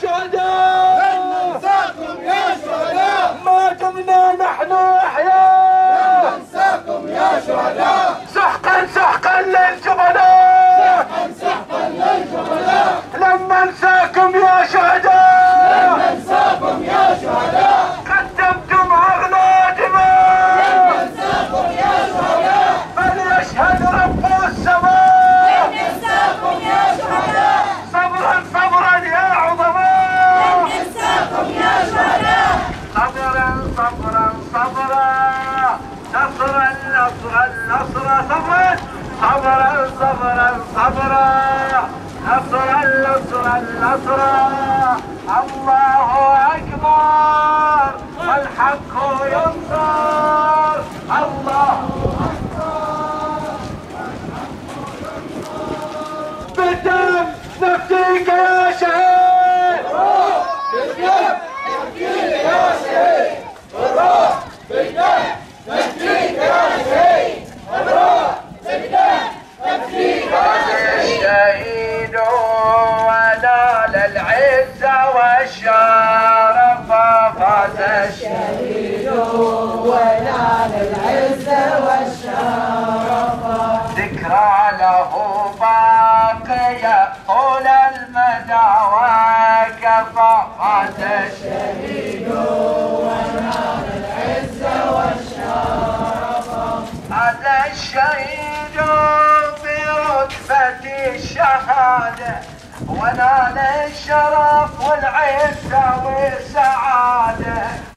شهداء. صبرا. نصرا نصرا نصرا صبرا. صبرا صبرا صبرا. نصرا نصرا نصرا الله أكبر. الحق ينصر. الله بالدم نفديك يا والشرف فاز الشهيد ونال العزة والشرف. ذكرى له باقية طول المدى وكفى فاز الشهيد هذا الشهيد برتبة الشهادة. ونال الشرف والعزة والسعادة.